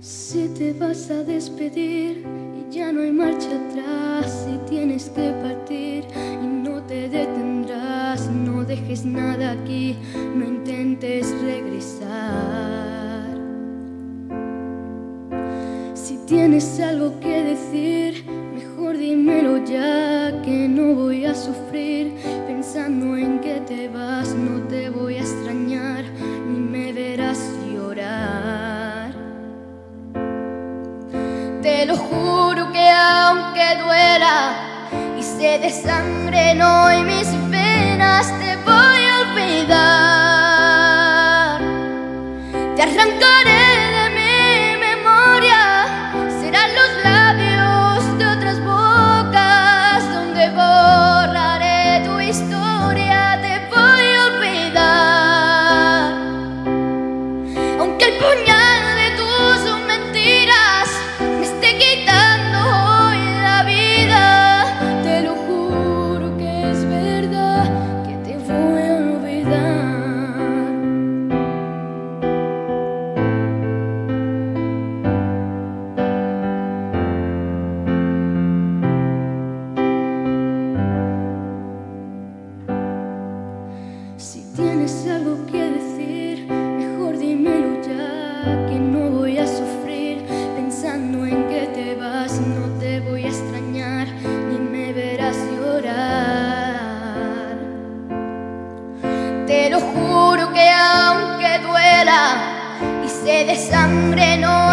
Si te vas a despedir y ya no hay marcha atrás, si tienes que partir y no te detendrás, no dejes nada aquí, no intentes regresar. Si tienes algo que decir, mejor dímelo ya, que no voy a sufrir pensando en que te vas, no te voy a extrañar, lo juro que aunque duela y se desangren hoy mis venas, te voy a olvidar. Te arrancaré tienes algo que decir, mejor dímelo ya, que no voy a sufrir pensando en que te vas, no te voy a extrañar, ni me verás llorar. Te lo juro que aunque duela y se desangren hoy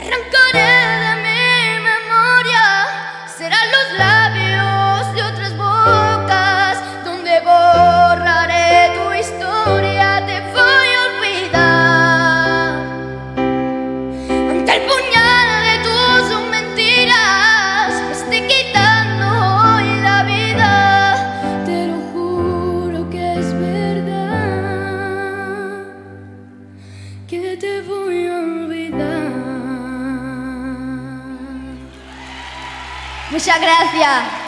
Te arrancaré Muchas gracias.